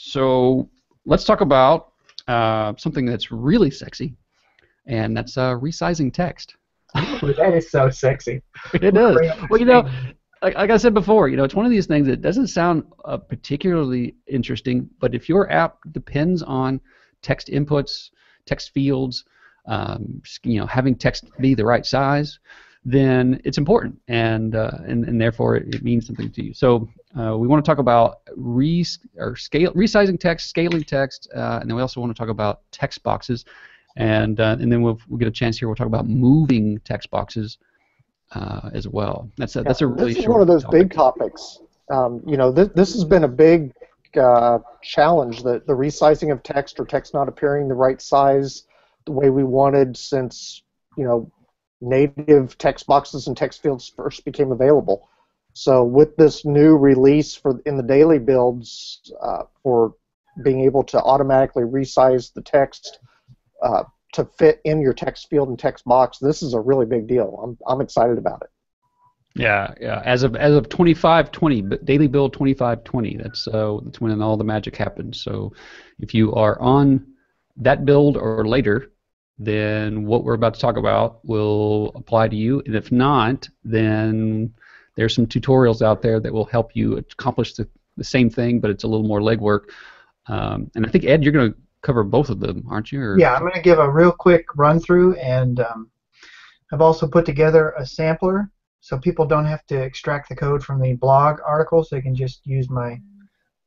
so let's talk about uh, something that's really sexy, and that's uh, resizing text. that is so sexy. It is. Well, you know, like, like, I said before, you know, it's one of these things that doesn't sound uh, particularly interesting, but if your app depends on text inputs, text fields, um, you know, having text be the right size, then it's important, and uh, and, and therefore it, means something to you. So uh, we want to talk about re or scale resizing text, scaling text, uh, and then we also want to talk about text boxes, and uh, and then we'll, we'll get a chance here. We'll talk about moving text boxes uh, as well. That's a, that's a really this is one of those topic. big topics. Um, you know, this this has been a big uh, challenge the the resizing of text or text not appearing the right size the way we wanted since you know native text boxes and text fields first became available. So with this new release for in the daily builds uh, for being able to automatically resize the text uh, to fit in your text field and text box, this is a really big deal. I'm I'm excited about it. Yeah, yeah. As of as of 2520, daily build 2520. That's uh, that's when all the magic happens. So if you are on that build or later, then what we're about to talk about will apply to you. And if not, then there's some tutorials out there that will help you accomplish the, the same thing, but it's a little more legwork. Um, and I think Ed, you're going to cover both of them, aren't you? Or? Yeah, I'm going to give a real quick run through, and um, I've also put together a sampler so people don't have to extract the code from the blog article. So They can just use my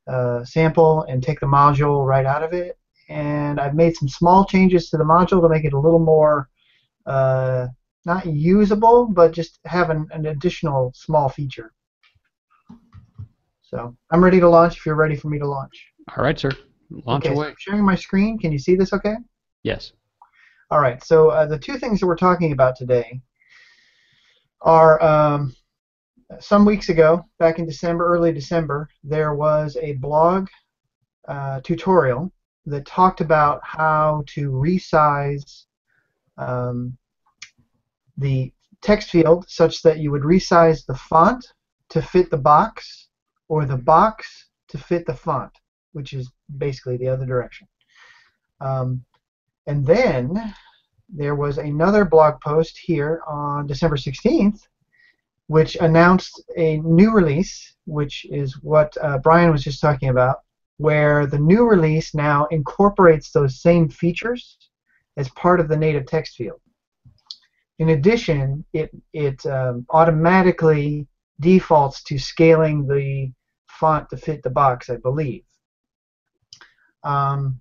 uh, sample and take the module right out of it. And I've made some small changes to the module to make it a little more uh, not usable, but just have an, an additional small feature. So I'm ready to launch if you're ready for me to launch. All right, sir. Launch okay, away. So I'm sharing my screen. Can you see this okay? Yes. All right. So uh, the two things that we're talking about today are um, some weeks ago, back in December, early December, there was a blog uh, tutorial that talked about how to resize um, the text field such that you would resize the font to fit the box or the box to fit the font, which is basically the other direction. Um, and then there was another blog post here on December 16th which announced a new release, which is what uh, Brian was just talking about, where the new release now incorporates those same features as part of the native text field. In addition, it, it um, automatically defaults to scaling the font to fit the box, I believe. Um,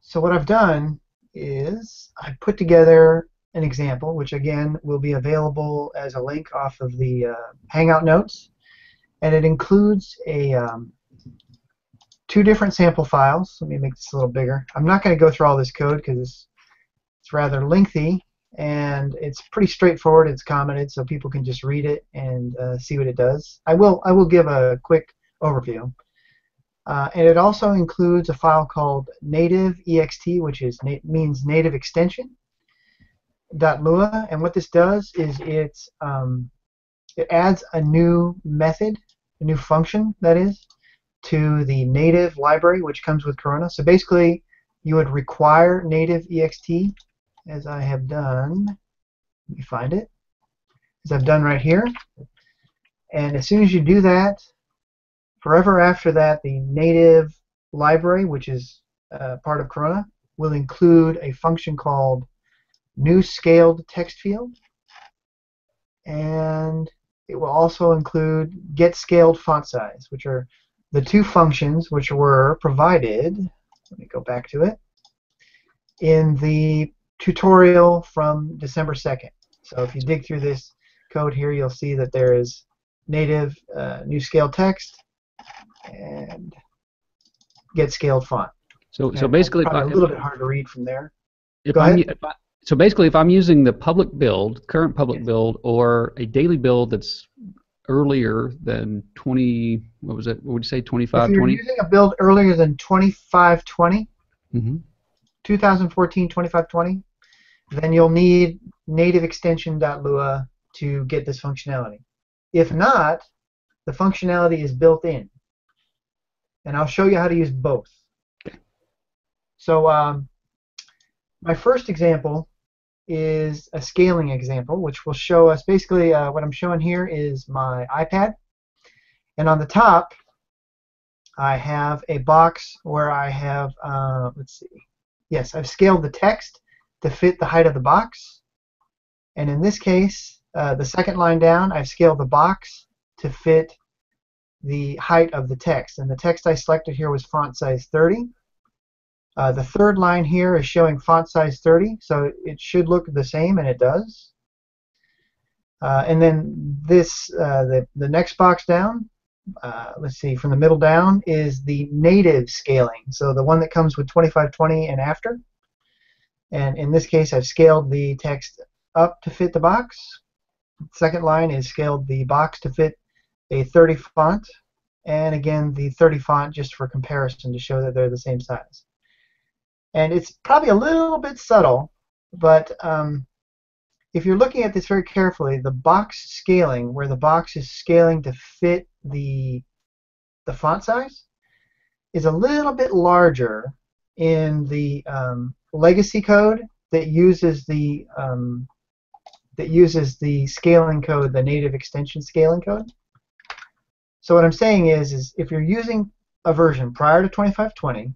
so what I've done is I put together an example, which again will be available as a link off of the uh, Hangout notes, and it includes a um, two different sample files. Let me make this a little bigger. I'm not going to go through all this code because it's, it's rather lengthy, and it's pretty straightforward. It's commented, so people can just read it and uh, see what it does. I will I will give a quick overview. Uh, and it also includes a file called native ext, which is na means native extension. .lua, and what this does is it um, it adds a new method, a new function that is, to the native library which comes with Corona. So basically, you would require native ext, as I have done. Let me find it, as I've done right here. And as soon as you do that, forever after that, the native library, which is uh, part of Corona, will include a function called new scaled text field and it will also include get scaled font size which are the two functions which were provided let me go back to it in the tutorial from December 2nd so if you dig through this code here you'll see that there is native uh, new scale text and get scaled font so so basically a little bit hard to read from there if Go I'm, ahead. I, so basically, if I'm using the public build, current public Yes. build, or a daily build that's earlier than 20, what was it? What would you say, 25, if you're 20? using a build earlier than 2520 hmm 2014 2520 then you'll need native extension.lua to get this functionality if not the functionality is built in and I'll show you how to use both. Okay. So um, my first example is a scaling example, which will show us basically uh, what I'm showing here is my iPad, and on the top I have a box where I have uh, let's see, yes, I've scaled the text to fit the height of the box, and in this case, uh, the second line down, I've scaled the box to fit the height of the text. And the text I selected here was font size 30. Uh, the third line here is showing font size 30, so it should look the same, and it does. Uh, and then this, uh, the, the next box down, uh, let's see, from the middle down is the native scaling, so the one that comes with 2520 and after. And in this case, I've scaled the text up to fit the box. Second line is scaled the box to fit a 30 font, and again the 30 font just for comparison to show that they're the same size. And it's probably a little bit subtle, but um, if you're looking at this very carefully, the box scaling, where the box is scaling to fit the the font size, is a little bit larger in the um, legacy code that uses the um, that uses the scaling code, the native extension scaling code. So what I'm saying is, is if you're using a version prior to 2520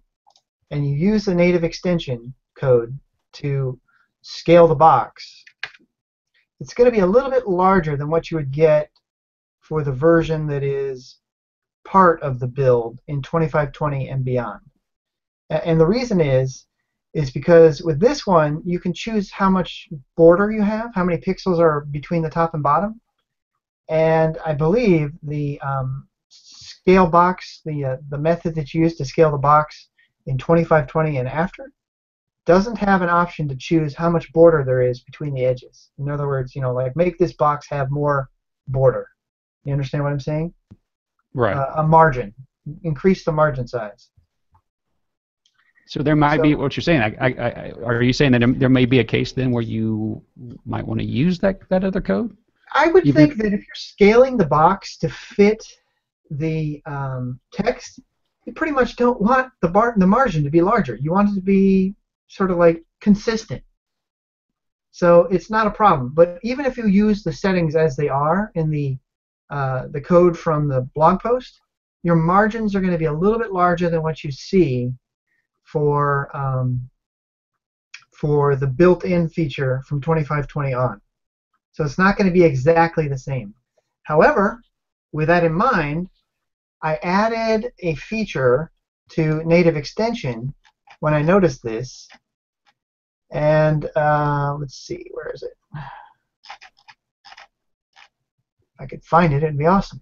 and you use the native extension code to scale the box, it's going to be a little bit larger than what you would get for the version that is part of the build in 2520 and beyond. And the reason is, is because with this one, you can choose how much border you have, how many pixels are between the top and bottom, and I believe the um, scale box, the uh, the method that's used to scale the box in 2520 and after, doesn't have an option to choose how much border there is between the edges. In other words, you know, like make this box have more border. You understand what I'm saying? Right. Uh, a margin. Increase the margin size. So there might So- be what you're saying. I, I, I, are you saying that there- may be a case then where you might want to use that that other code? I would You think that if you're scaling the box to fit the um, text, you pretty much don't want the bar the margin to be larger. You want it to be sort of like consistent. So it's not a problem. But even if you use the settings as they are in the uh, the code from the blog post, your margins are going to be a little bit larger than what you see for um, for the built-in feature from 2520 on. So it's not going to be exactly the same. However, with that in mind, I added a feature to native extension when I noticed this. And uh, let's see, where is it? If I could find it, it'd be awesome.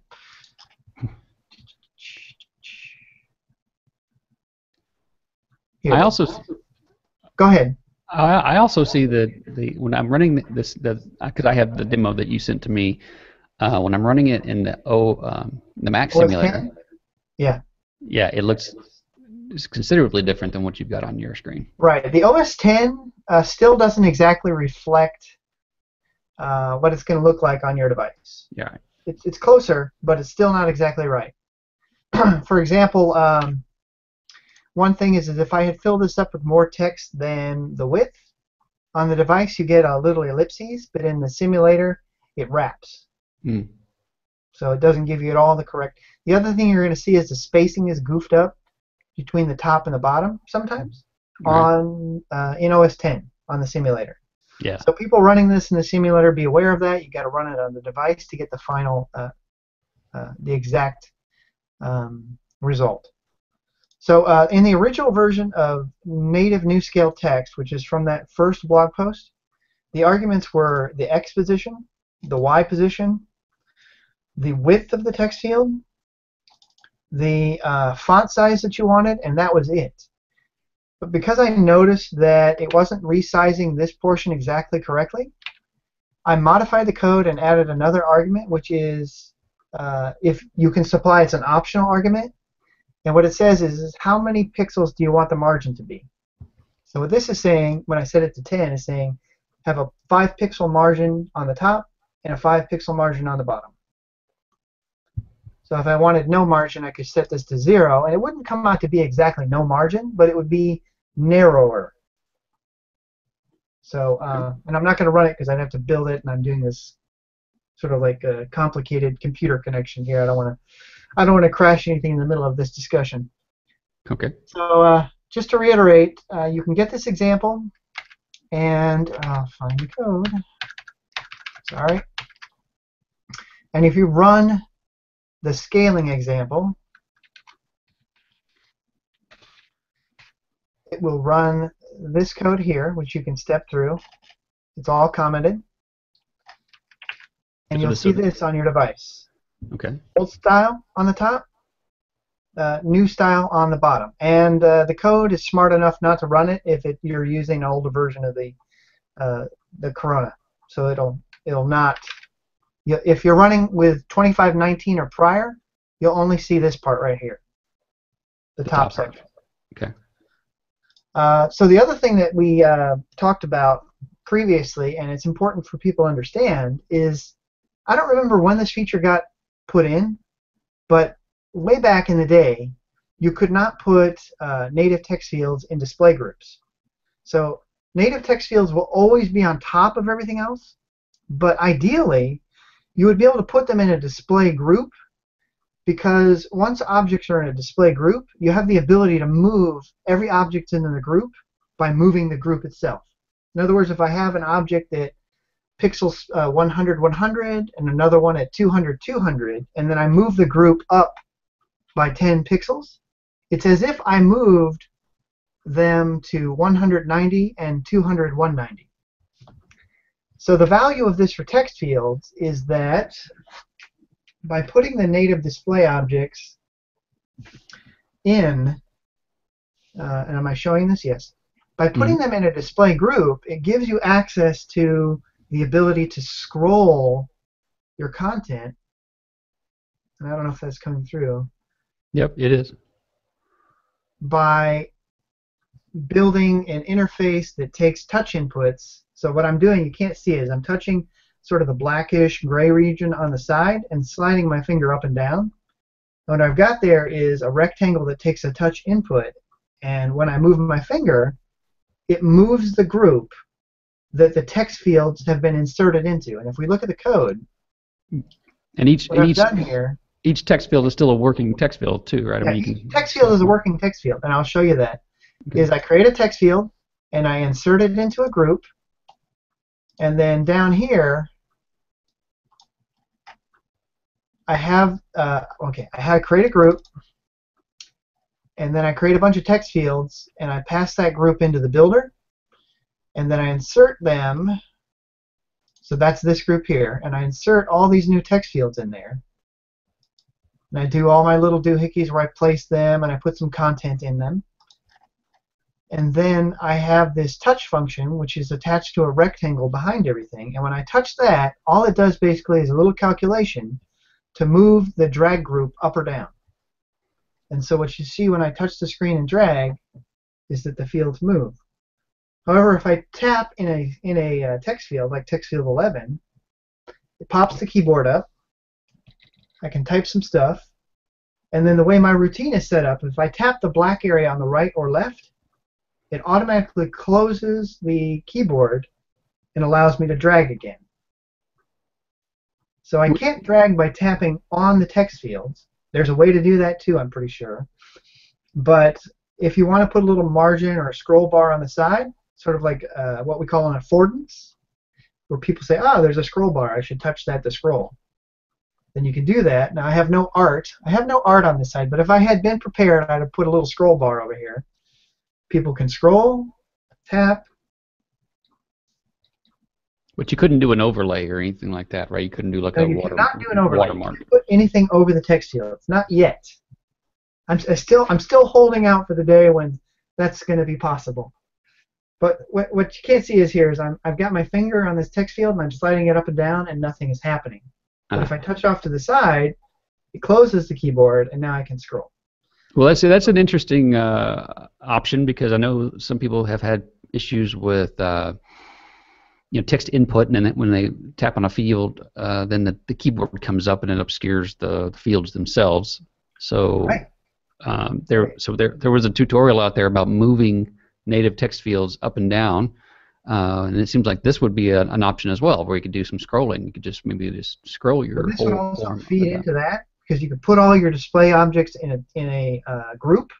Here. I also Go ahead. I, I also see the, the when I'm running this the because I have the demo that you sent to me uh, when I'm running it in the O um, the Mac OS simulator. 10? Yeah. Yeah, it looks it's considerably different than what you've got on your screen. Right. The OS 10 uh, still doesn't exactly reflect uh, what it's going to look like on your device. Yeah. It's, it's closer, but it's still not exactly right. For example, um, one thing is, is if I had filled this up with more text than the width, on the device you get a little ellipses, but in the simulator it wraps. Hmm. So it doesn't give you at all the correct. The other thing you're going to see is the spacing is goofed up between the top and the bottom sometimes Right. on uh, in OS 10 on the simulator. Yeah. So people running this in the simulator, be aware of that. You've got to run it on the device to get the final, uh, uh, the exact um, result. So uh, in the original version of native new scale text, which is from that first blog post, the arguments were the x position, the y position, the width of the text field, the uh, font size that you wanted, and that was it. But because I noticed that it wasn't resizing this portion exactly correctly, I modified the code and added another argument, which is uh, if you can supply, it's an optional argument. And what it says is, is how many pixels do you want the margin to be? So what this is saying, when I set it to 10, is saying have a 5 pixel margin on the top and a 5 pixel margin on the bottom. So if I wanted no margin, I could set this to zero, and it wouldn't come out to be exactly no margin, but it would be narrower. So, uh, and I'm not going to run it because I'd have to build it, and I'm doing this sort of like a complicated computer connection here. I don't want to, I don't want to crash anything in the middle of this discussion. Okay. So uh, just to reiterate, uh, you can get this example, and I'll find the code. Sorry. And if you run the scaling example, it will run this code here, which you can step through. It's all commented. And you'll see this on your device. Okay. Old style on the top, uh, new style on the bottom. And uh, the code is smart enough not to run it if it, you're using an older version of the uh, the Corona. So it'll it'll not. You, if you're running with 2519 or prior, you'll only see this part right here, the, The top, top part. section. Okay. Uh, so the other thing that we uh, talked about previously, and it's important for people to understand, is I don't remember when this feature got put in, but way back in the day, you could not put uh, native text fields in display groups. So native text fields will always be on top of everything else, but ideally, you would be able to put them in a display group because once objects are in a display group, you have the ability to move every object in the group by moving the group itself. In other words, if I have an object that pixels uh, 100 100 and another one at 200 200 and then I move the group up by 10 pixels, it's as if I moved them to 190 and 200 190. So the value of this for text fields is that by putting the native display objects in, uh, and am I showing this? Yes. By putting them in a display group, it gives you access to the ability to scroll your content. And I don't know if that's coming through. Yep, it is. By building an interface that takes touch inputs. So what I'm doing, you can't see it, is I'm touching sort of the blackish gray region on the side and sliding my finger up and down. What I've got there is a rectangle that takes a touch input, and when I move my finger, it moves the group that the text fields have been inserted into. And if we look at the code, And each what and I've each done here, each text field is still a working text field too, right? yeah, I mean, each can, text field is a working text field, and I'll show you that. Okay. Is I create a text field, and I insert it into a group, and then down here, I have uh, okay, I have create a group, and then I create a bunch of text fields, and I pass that group into the builder, and then I insert them. So that's this group here, and I insert all these new text fields in there. And I do all my little doohickeys where I place them and I put some content in them. And then I have this touch function, which is attached to a rectangle behind everything. And when I touch that, all it does basically is a little calculation to move the drag group up or down. And so what you see when I touch the screen and drag is that the fields move. However, if I tap in a in a uh, text field like text field 11, it pops the keyboard up. I can type some stuff, and then the way my routine is set up, if I tap the black area on the right or left, it automatically closes the keyboard and allows me to drag again. So I can't drag by tapping on the text fields. There's a way to do that too, I'm pretty sure. But if you want to put a little margin or a scroll bar on the side, sort of like uh, what we call an affordance, where people say, oh, there's a scroll bar, I should touch that to scroll. Then you can do that. Now I have no art. I have no art on this side, but if I had been prepared, I'd have put a little scroll bar over here. People can scroll, tap. but you couldn't do an overlay or anything like that, right? You couldn't do like No, a you water, cannot do an overlay. You watermark. can't put anything over the text field. It's Not yet. I'm I still I'm still holding out for the day when that's going to be possible. But what, what you can't see is here is I'm, I've got my finger on this text field and I'm sliding it up and down and nothing is happening. But Ah. if I touch off to the side, it closes the keyboard and now I can scroll. Well, that's that's an interesting uh, option because I know some people have had issues with uh, you know text input, and then when they tap on a field, uh, then the, the keyboard comes up and it obscures the, the fields themselves. So Right. um, there, so there, there was a tutorial out there about moving native text fields up and down, uh, and it seems like this would be a, an option as well, where you could do some scrolling. You could just maybe just scroll your But this whole would also feed into that because you could put all your display objects in a in a uh, group,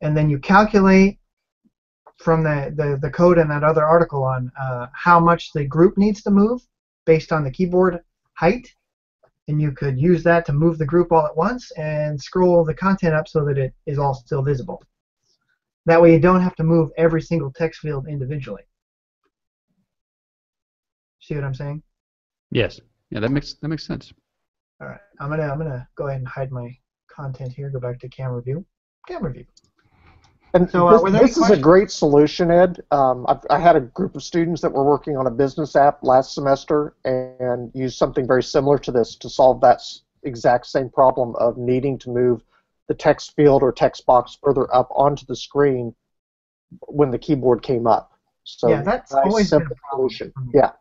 and then you calculate from the, the, the code in that other article on uh, how much the group needs to move based on the keyboard height, and you could use that to move the group all at once and scroll the content up so that it is all still visible. That way you don't have to move every single text field individually. See what I'm saying? Yes, yeah, that makes that makes sense. All right, I'm gonna I'm gonna go ahead and hide my content here. Go back to camera view. Camera view. And So, uh, this, were there any this is a great solution, Ed. Um, I've, I had a group of students that were working on a business app last semester and used something very similar to this to solve that s- exact same problem of needing to move the text field or text box further up onto the screen when the keyboard came up. So Yeah, that's always been a problem solution. Yeah,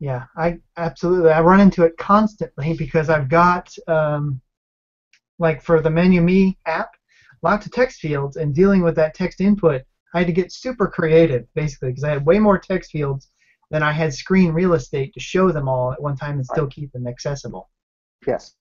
Yeah, I absolutely. I run into it constantly because I've got um, like for the Menu Me app, lots of text fields, and dealing with that text input, I had to get super creative basically because I had way more text fields than I had screen real estate to show them all at one time and still keep them accessible. yes.